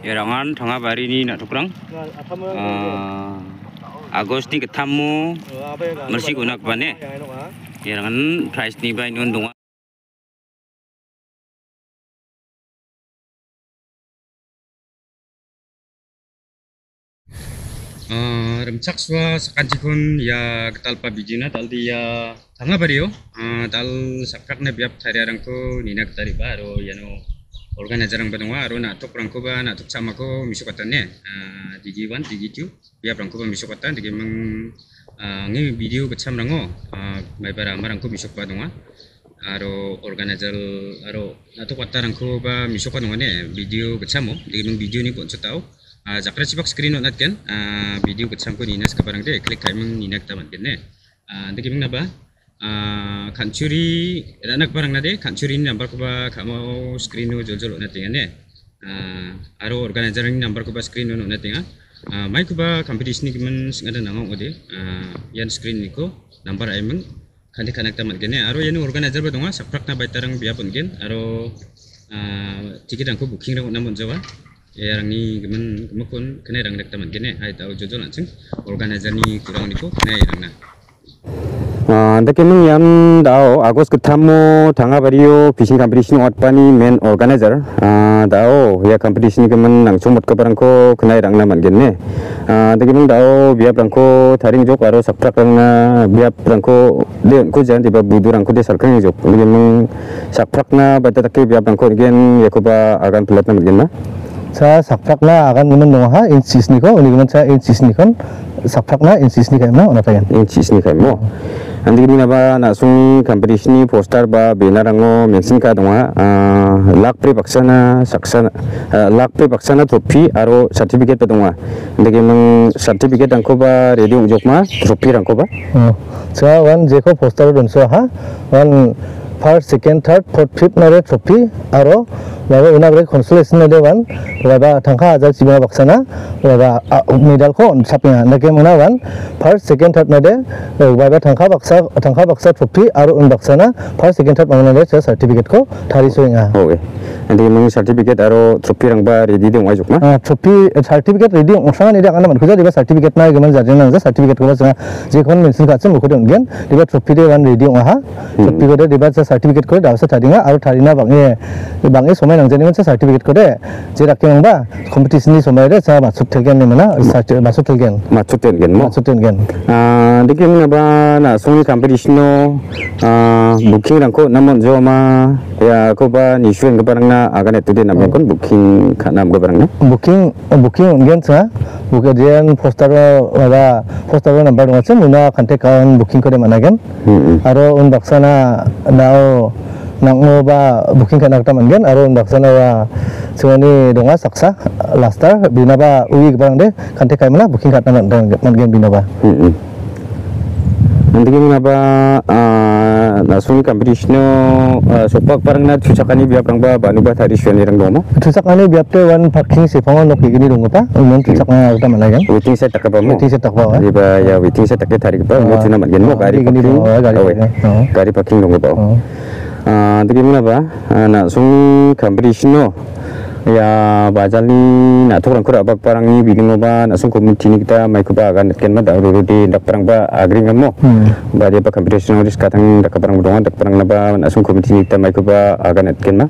Erangan tanga bari ni nak tukrang. Uh, Agos ni ketamu masih guna bane. Erangan price ni bayi nun dunga. Uh, remcak swa sakanjikun ya ketalpa bijina taldi ya tanga bariyo uh, tal sakak na biap cari arangku nina ketari baro yano organizer ang badangwa aro na tok rangko ba na tok sama ko misukatan ne. Uh, digi one digi two biap rangko ba misukatan digi mang uh, ngi video kecam rango. Uh, may para marangko misuk badangwa aro organizer aro na tok wata rangko ba misukatan ne video kecamo digi mang video ni pun tau Uh, Zakra sibak screen kan uh, video kecam ko ninas ka parang de klik kay mang ninak taman kan ne. Uh, dagi mang naba uh, kancuri anak parang na de kancuri number ko ba kamo screen jol jol na tingan ne uh, aro organizer ni number ko ba screen no na tinga uh, mai ko ba competition ni man ngada nangong ode uh, yan screen ni ko number ay mang kandi kanak taman kan ne aro yan organizer ba donga saprak na baitarang biapon gen aro uh, tiket angko booking ra namun jawa yang ni gemen kemukun kena rang dek teman kene hai tahu jojo langsung. Organizer ni kurang niku kena rang na anda kemeng yang tahu Agus ketemu tangga bariyo fishing competition watpani main organizer tahu ya competition kemen langsung buat kebarang ko kena rang na man kene anda kemeng tahu biar rangko taring jok aro saprak rang na biar rangko lian ko jangan tiba budu rangko de salkang jok kemeng saprak na bata takke biar rangko gen yakuba akan pelat na man kene sa sakprakna akan ngemen dong ha insis ni ko ini kemen sa insis ni kon sakprakna insis ni kayak mana apa insis ni kayak mo Andiminaba Nasung competition poster ba binarango mensinka dunga lakpri paksana saksana lakpri paksana trophy aro certificate dunga ndike mang certificate angko ba ready ujok ma topi angko ba so one jeko poster dunso ha one first second third fourth fifth nare trophy aro माबा उनाबारि कन्सलेसन होदोमोन माबा थांखा हाजार सिगाङाव बाक्साना माबा मेडेलखौ अनसाफिङा नाखे मोनामोन फार्स्ट सेकेन्ड थार्ड नायदे माबा थांखा बाक्सा थांखा बाक्सा ट्रफि आरो उन बाक्साना फार्स्ट सेकेन्ड थार्ड माबानानै सो सार्टिफिकेटखौ थारि सहिङा अके नों सार्टिफिकेट आरो ट्रफि रांबा रेडि दं आइजोबना ट्रफि सार्टिफिकेट रेडि अनसाना नै दाखानो मोनखो जादिबा सार्टिफिकेट नायगोमोन जादों नाङा सार्टिफिकेटखौ जोङा जेखौ मेनसन खासो मुखौ दोनगोन दिबा ट्रफि दे रेडि अहा ट्रफिखौ दे दिबा सार्टिफिकेटखौ दावसा थारिङा आरो थारिना बाङे बाङे समय 양자님은 저 사티비겟 거래 제작경과 컴퓨티션이 소마에 자 맞춰 틀겠네면 사티 맞춰 틀겠 맞춰 틀겠 맞춰 틀겠 아 느낌은 봐나 송이 컴퓨티션노 아 부킹이랑 코 남은 저마 야 코바 니슈엔 거 바랑나 아가네 뜨디 남은 건 부킹 가남 거 바랑나 부킹 부킹 은겐차 부킹 디엔 포스터로 와가 포스터로 넘버 맞춰 문화 컨택한 부킹 거래 만나겐 아로 온 박사나 나오 mo ba booking kan akta mangen aro un baksana wa sungani donga saksa lastar bina ba uwi barang de kante kai mana booking kat nan man gen bina ba. Nanti gimana ba langsung competition sopak barang na cucakani biap rang ba banu ba tadi shuan irang domo. Cucakani biap te wan parking si pangon nok gini dong apa umum cucakna akta mana kan waiting set tak apa mo waiting set tak apa di ba ya waiting set tak tari ba mo cuna man gen mo gari gini dong gari parking dong ba ah nanti gimana ba langsung competition no ya bajali na to rang kura bak parang ni bigin ba na sung community ni kita mai ko ba gan ken ma da ru di dak parang ba agri ngamo ba dia ba competition ris katang dak parang dong dak parang na ba na sung community ni kita mai ko ba agan ken ma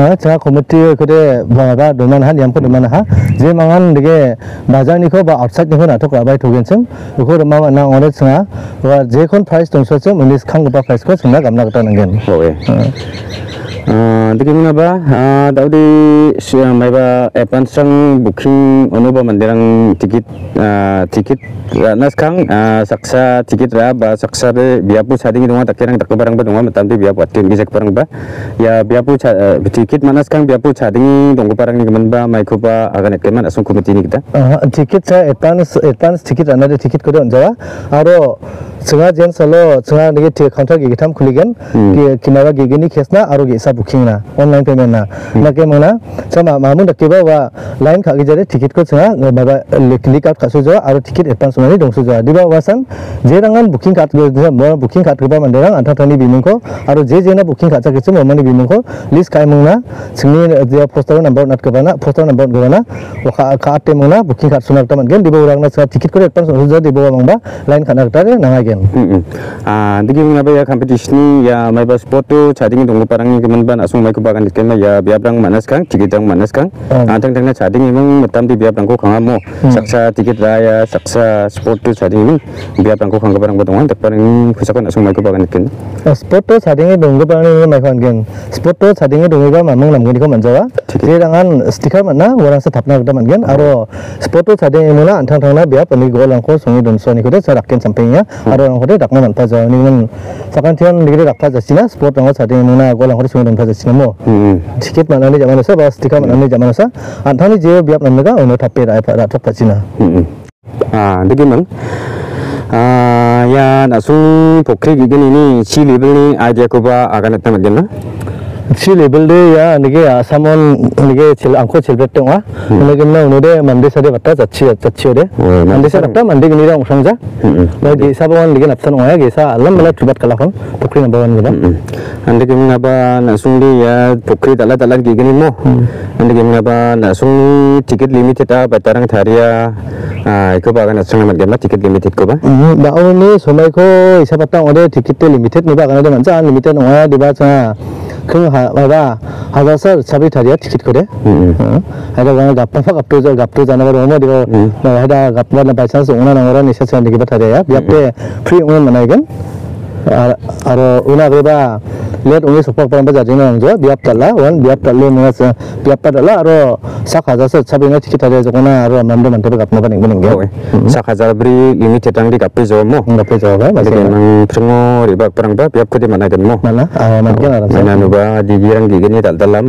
ah cha community ko de ba ba doman han yam ko doman ha je mangan dige bazar ni ko ba outside ni ko na to ka bai thogen sum ko ma na singa wa je kon price tong so sum unis khang ba price ko singa gamna ka nangen oke Diki mana ba, daudi mai ba epan sang booking ono ba mandirang tiket tiket nas kang saksa tiket ra ba saksa be biapu sading donga takirang tak barang ba donga matam di biapu atin gijak barang ba ya biapu tiket manas kang biapu sading dong barang ni kemen ba mai ko ba agan keman asung komiti ni kita. Tiket sa advance advance tiket ana de tiket ko don jawa aro singa jen salo singa nige te counter gi gitam khuligen kinaba gi gini khesna aro gi sab booking ना online payment ना ना के मंगना sama mamun dakiba wa line ka gijare ticket ko changa baba click out kasu jo aro ticket advance mani dongsu jo diba wasan je rangan booking card go mo booking card ba manderang anta tani bimung ko aro je je na booking card cha kisu mo mani bimung ko list kai mungna singni je poster number nat kabana poster number gana wa ka ka ate mungna booking card sunak taman gen diba urang na sa ticket ko advance jo diba mangba line kana tare nanga gen Ah, digi mga ba ya competition ya may ban asung mai ba kan ken ya biabrang manas kang. Tiket rang manas kang. Hmm. Nah, anteng dang chatting jading imong metam di biabrang ko kang amo hmm. saksa tiket raya saksa sport tu chatting imong biabrang ko kang barang botongan tak barang kusakan na sung mai ba kan ken sport tu jading dong barang ini mai kan ken sport tu chatting dong ba barang nam gani ko manjawa. Tirangan stiker manna warang orang thapna da mangen hmm. aro sport tu chatting imong la anteng tang biap biap ani golang ko sungi don kuda ko de sarakken sampenya aro rang ko de dakna ini jawani sakan tian digre dakpa jasina sport rang ko jading imong na golang ko sungi थाम्था जासिनो मो टिकेट मानानै जामानो छ बास टिका मानानै जामानो छ आन्थानि जे बियाप नानगा उनो थापे राय राथप थासिना आ देखि मन आ या नासु पोखरि गिगनिनि चिलिबलनि बा si label deh ya, nge asamon nge cil angko cil bete nggak, nge mana unode mandi sade bata cacih cacih ode, mandi sade bata mandi gini dong sangja, nah di sapa wan nge napsan nggak ya, gisa alam bela cubat kalahkan, tukri nambah wan gila, nge kemeng apa nasung di ya, tukri talat talat gigi nih mo, nge kemeng apa nasung di tiket limited a, batarang taria, ah itu bagan nasung nge mandi mah tiket limited kuba, nah oh nih, sumai ko isa bata ode tiket limited nih bagan ode mancan limited nggak ya, di baca. Hmm. 나 게사본 니게 납산 와야 게사 알람 말라 투bat kalakon pokri number 1 gida Anda kami ngapa nasung di ya pokri dalat dalat gini mo. Anda kami ngapa nasung tiket limited ah batarang tharia ah iko ba kan nasung namat gama tiket limited ko ba. 나 오늘 소마이코 이사 봤다 오늘 티켓 리미티드 니바 가나데 만자 리미티드 와야 디바자 그 하가 하가서 잡이 타 আৰু ওলা কৰিবা লেট উনি সপক পৰম্পৰা জাতি নাংজ বিয়াপ তালা ওৱান বিয়াপ তালে নুৱা বিয়াপ তালা আৰু sak hajar set sabi ngai kita dari jokona aro mamdo mante be kapno paning paning gawe hmm. sak hajar bri ini tetang di kapi jawa mo. Kapi jawa masih nang prengo riba perang ba biap kudi mana gen mo. Mana ah mana mana nuba di girang di gini dal dalam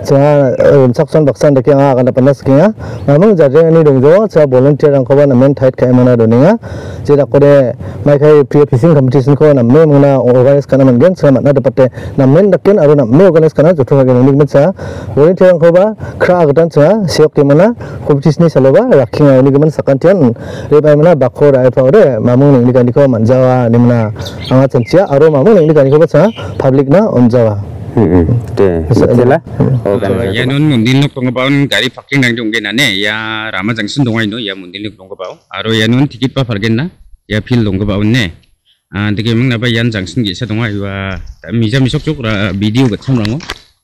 음. cha em saksan baksan de kya ga na panas kya mamang ja re ni dongjo cha volunteer ang khoba na men thait khai mana doninga je da kore mai khai phi fishing competition ko na me muna organize kana man gen cha na de pate na men dakken aro na me organize kana jotho ga ni men cha volunteer ang khoba khra tan cha seok ke mana competition ni saloba rakhinga ni man sakhan tian re bai mana bakho rai pa re mamung ni ga ni ko manjawa ni mana anga chanchia aro mamung ni ga ni ko cha public na onjawa Hmm. Oh kan. ya nun mundin nuk tong baun gari parking nang jongge nane ya rama jangsun dongai no ya mundin nuk tong bau aro ya nun tiket pa pargen na ya fil dong bau ne ah dege mung na ba yan jangsun ge sa dongai wa mija misok chok ra video ga tham rango.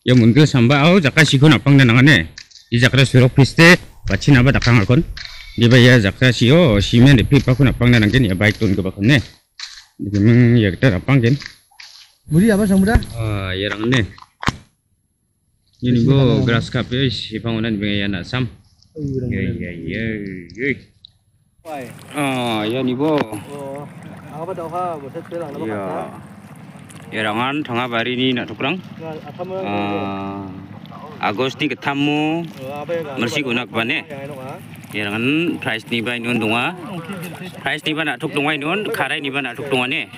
Ya mundil samba au jaka sikon apang na nangane i jakra surok piste bachi na ba dakang akon. Di ba ya jakra sio simen de pi pa kun apang na nanggen ya baik tun ga ba kon ne dege mung ya kita apang gen muri apa sang muda Ah, yarang ne. Ini go grass cup ya, si pangunan bengai anak sam. Ya ya ya. ya. Ah, ya ni bo. apa dah ha boset pelang Ya. Yarangan tengah bari ni nak tukrang. Ah, Agos ni ketamu mersi gunak bane. Yarangan price ni ba nun dunga. Price ni ba nak tuk dunga nun, karai ni ba nak tuk dunga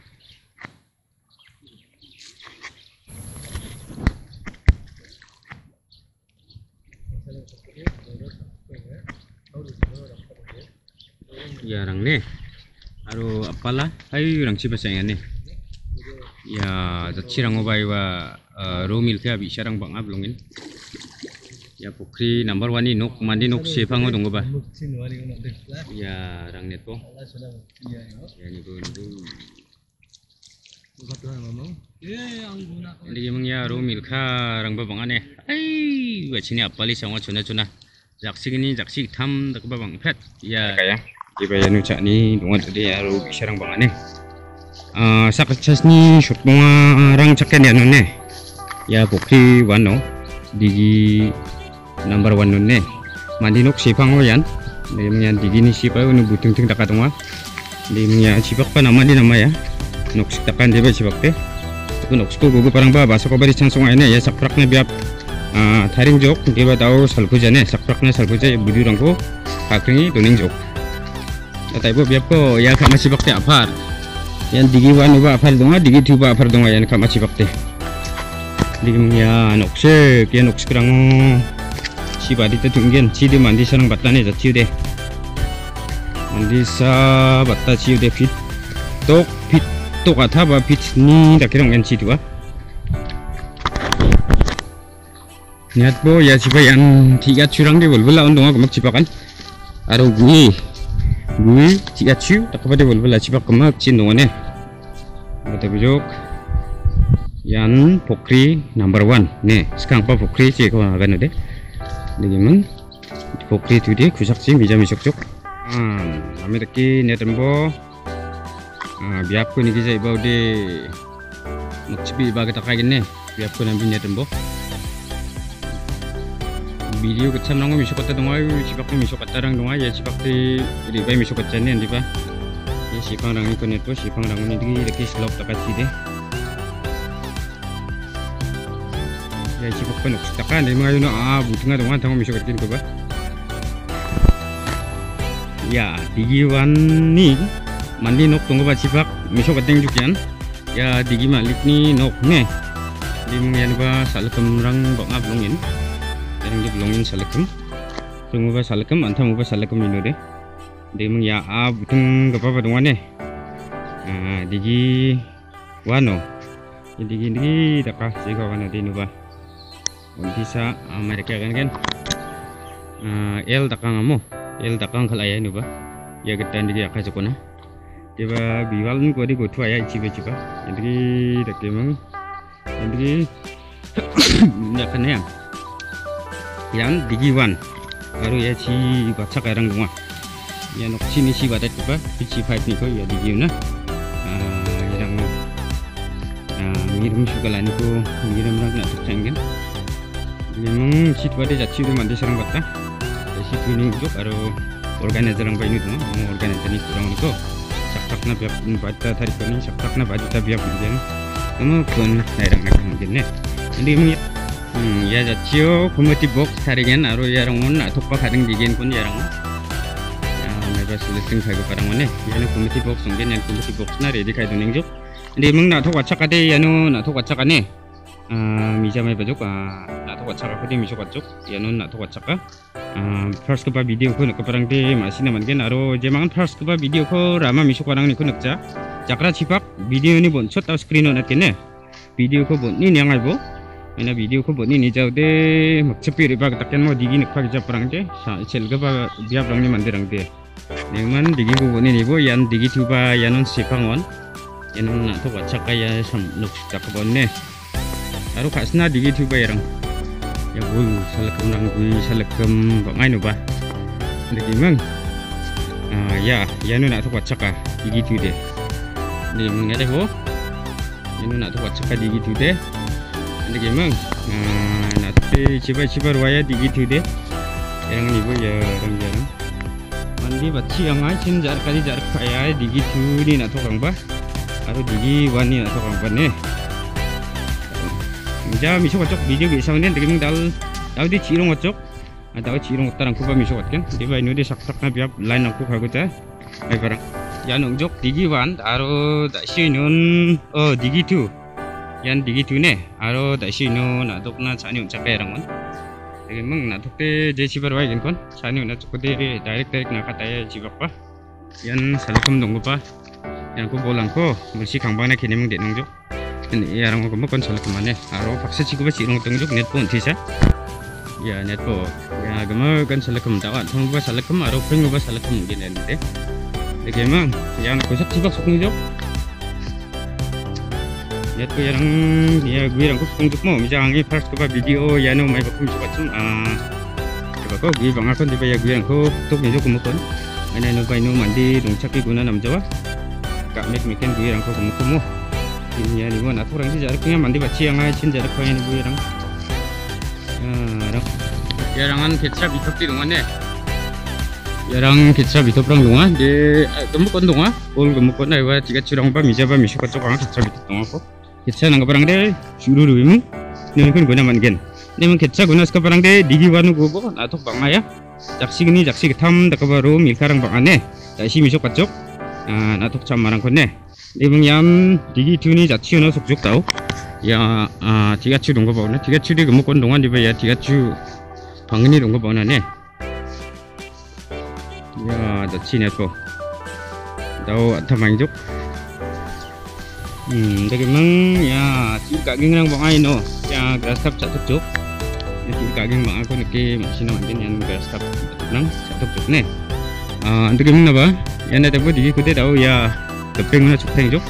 yarang ne aro apalah. Ayu rang cipa sayang ne ya jachirang obai wa romil ke abi sarang bang ablongin ya pukri number 1 ni nok mandi nok sepang dong ba ya rang net po. Iya ya. Ni go ni go bukan tuhan ngomong eh ang guna Hindi mong ya romil ka rang ba bang ane. Ay wa chini apali sa mga chuna chuna jaksik ini jaksik tam tak bang pet. Ya. Kaya di bayan ucak ni dungan tadi aru bisyarang bang aneh uh, sakacas ni. Shoot bunga rang cakken ya nune ya bukri wano digi number one nune mandinok sipang yan. Di mga digi ni sipa unu butung ting takatungwa di mga sipak pa nama di nama ya. Nok sitakan di ba sipak te itu nok sko gugu parang ba basa ko bari chansong ay ya. Sakprak na biap uh, taring jok. Di ba daw salkuja ne sakprak na salkuja budi rangko. Kakringi doning jok Tatay po biap ko ya kama sipak te apar yan digi wan ba apar donga digi tu ba apar donga yan kama sipak te digi mga noksek yan noksek rang si badi te tunggen si di mandi sarang batane ja ciu de mandi sa batta ciu de fit tok fit tok ata ba fit ni da kirong yan si dua niat bo ya si yan tiga curang de bol bola undong aku mak cipakan aro gue gue tiga cu tak apa de bol bola cipak kemak cin dong ne Mata bujok yan pokri number one. Ne sekarang apa pokri sih kau agak nade Digimang pokri tu dia kusak sih bija misok cok ah kami taki ne tembo ah biap ko ni gijai bau de makcipi ba kita kayak gini biap ko nambi ne tembo video kecam nang misok kata dong ayu sibak ko misok kata rang dong ayu sibak di ribai misok kata ni andi ba ya sipang rang ni ko po sipang rang ni di laki slop takat si de ya sibak ko nuk taka ni mga yun ah buti nga dong tango misok katin ko ba ya digiwan ni mandi nok tunggu ba sibak misok katin jukyan ya digi malik ni nok ne di mga yan ba salakam rang bak ngablongin yang di belongin salakem tunggu ba salakem antam ba salakem ino de de mung ya a butung gapa ba dong ne ah digi wano Ya, digi digi daka siga wano de no ba bisa mereka kan kan el daka ngamo el daka ngkalaya no ba ya getan digi aka jokona Diba biwal ni ko di go tuaya ciba ciba jadi dak emang jadi ya kan ya yan digiwan baru ya ci baca karang dong ya nok sini si badat apa pici pipe ni ko ya digiuna yang ngirim sugalan ko ngirim rang nak tercenggen memang si tuade jati tu mandi serang bata si tu ni juk aro organizer ang bayi dong mau organizer ni kurang ni ko sak na biap bata tarik ko ni sak na bata biap ni kamu pun nairang nak mungkin ne jadi Hmm, ya jatio kumati box taringen aro yarang mon na thokpa khading digen kun yarang ya meba seleting khai ko parang one yana kumati box ungen yan kumati box na ready khai doning juk ndi mung na thok achak ade yanu na thok achak ane ah mija mai bajuk ah na thok achak khadi mi sok achuk yanu na thok achak ah first ko pa video ko nak parang de masina man gen aro jemangan first ko pa video ko rama mi sok parang ni ko nakja jakra chipak video ni bon chot ta screen on atene video ko bon ni nyang ai bo ina video ko boni ni jaw de mak chepi ri bag takken mo digi nik phag japrang de sa chel ga ba biap rang ni mandirang de. Nengman digi ko boni ni bo yan digi tu ba yanon sipang on. Yanon na to ka chaka ya sam nuk tak bon ne. Aru khasna digi tu ba yarang. Ya bul salakam nang gui salakam ba ngai no ba. Digi mang. Ah ya yanon na to ka chaka digi tu de. Ni mang ya ho yanon na to ka chaka digi tu de Lagi mang nah nanti coba-coba ruaya di gitu deh yang ibu ya orang jarang mandi baci yang aja cin jar kali jar kaya di gitu ni nak tukang bah. Atau di wani nak tukang bah nih ja miso kocok video bisa nih dari dal dal di cirong kocok. Atau cirong utarang kuba miso kocok di ba ini sak sak na biap lain aku kagu ta ay parang yan ungjok digi wan aro da sinun oh digi tu yan digi tu ne aro da sinu na dok na chani un chakai rangon jadi meng na dok te je chibar wai gen kon. Chani na choko de direct direct na kata ya chibak pa yan salakum dong pa yan ko bolang ko. Musi kangbang na kini meng de nong jok ini ya rang ko kon salakum ane. Aro paksa chiku ba chirong tong jok net pon tisa ya net po. Ya gama kan salakum dawan thong ba salakum aro peng ba salakum gen de jadi meng yan ko sak chibak sok jok ya tu yang ya gue yang kusung tuk mo misal angin first ko ba video ya no may bakum cum ah coba ko gi banga kon di ba ya gu yang ko tuk ni jo kumukon ana no mandi dong chaki guna nam jawa ka mek meken gu yang ko kumukumu ini ya ni mo na turang di jar kunya mandi baci yang ai chin jar ko yang gu yang yarangan ketra bitok di dongan ne yarang ketra bitok rang donga de gemukon donga ol gemukon na wa tiga curang ba mija ba misu ko cok ketra bitok donga ko kecha nang kaparang de shuru ru imu nemi kun guna mangen nemi kecha guna skaparang de digi wanu gobo na tok banga ya jakshi gini jakshi ketam dakabaru milkarang bangane jakshi misok kacok na tok cham marang kone nemi yam digi tuni jakshi uno sok jok tau ya tiga chu dong gobo na tiga chu di gemuk kon dongan di ba ya tiga chu 방은이 이런 거 보나네 이야 나 치네 또 나우 안타망이죠 Hmm, bagaimana ya cik kak geng nang bang aino ya gasap cak tutup. Ya cik kak geng bang aku niki masih nama bin yang gasap nang cak tutup nih. Ah, untuk gimana Ya Yang dapat di kita tahu ya keping mana cuk tengjuk.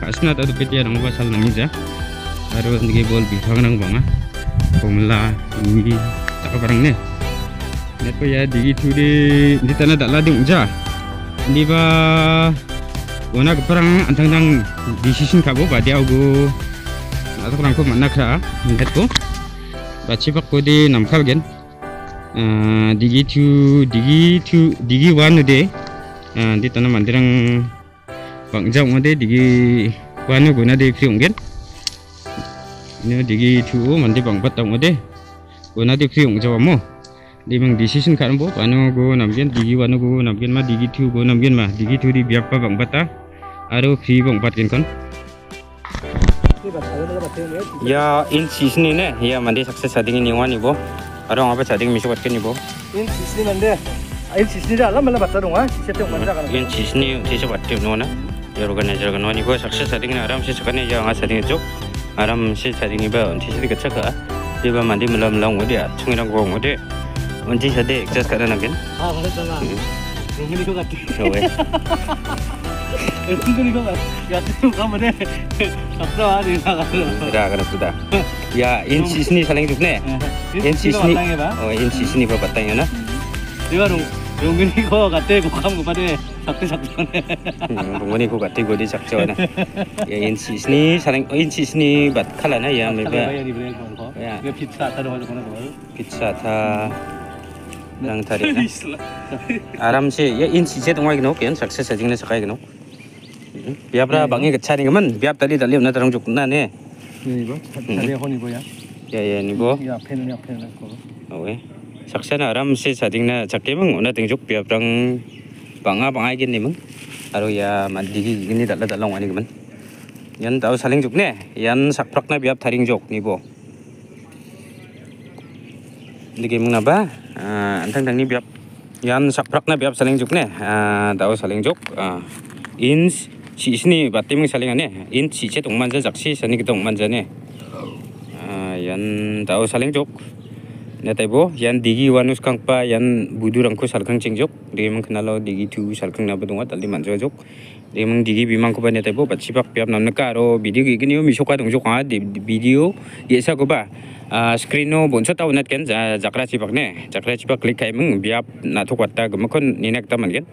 Kak sini ada dapat dia ya, nang pasal nang mija. Ya. Baru niki bol bihang nang bang ah. Pemula ini tak barang nih. Dapat ya di itu di di tanah tak ladung jah. Ini bah wana ke perang antang nang di sisin kabo ba dia ugo atau kurang ko mana kra di nam khal gen digi tu digi tu digi wanu de. Ah, di tanah mandirang bang jauh de digi wanu guna de kriung gen ini digi tu mandi bang batang de. Guna di kriung jawa di mang decision kan bo pano go namgen digi wano go namgen ma digi tu go namgen ma. Digi tu di biap pa bang aru free bong bat kin kon ya in season ini ya mandi sukses sading ini wani bo aru ngapa sading misu bat kin bo in season mandi in season dah lama lama bat dong ah season mandi kan in season ini season bat tim nona ya rugan aja kan wani bo sukses sading ini aram sih sekarang ya ngas sading itu aram sih sading ini bo in season dikacak ah Iba mandi melam melam ngode ya, cungirang gong ngode. 언제 셔대 액자스 가라나겐? 아, 맞았잖아. 냉기미도 같아. Enggak ya tuh kamu deh. Sabtu hari nak. Dah kan sudah. Ya, inci sini saling tu ne. Inci sini. Oh, inci sini berapa tanya na? Dia rung 용근이 거 같아 고감 거 봐대 작대 작전에 용근이 거 같아 고디 작전에 야 인치 스니 사랑 인치 스니 맛 칼라나 야 메바 야 피차 타로 하는 거는 뭐 피차 타 랑타리 아람시 야 인치 제 동화기 놓고 연 작세 사진에 사가기 놓고 biabra iya, iya. bangi kecari kemen biab tadi tadi na terang cuk na ne ni bo tadi ho ni bo ya. Ya ya ni bo ya pen ya pen ko oke oh, eh. saksana aram sih sading na chakke mang na ting cuk biab rang bangai gini ni mang aro ya mandi gini dalla dalla ngani kemen yan tau eh. ah, saling cuk ne yan sakprak na biab taring cuk ni bo Digi mung naba, antang tang ni biab, yan sakprak na biab saling juk ne, tau saling juk, ins In si sini bati meng saling ane. In manja jaksi sani kita manja ne. Yan tahu saling jok. Natai bo yan digi wanus kang pa yan rangko salkang chengjok de mang kenalo digi tu salkang na badunga tali manjo jok de mang digi bimang ko ba natai bo bachi pak piap nam naka ro video gi gini mi shoka dong jok ha de video ye sa ko ba screen no bon chota unat ken jakra chi pak ne jakra chi pak klik kai mang biap na thok watta gam kon ninak ta man gen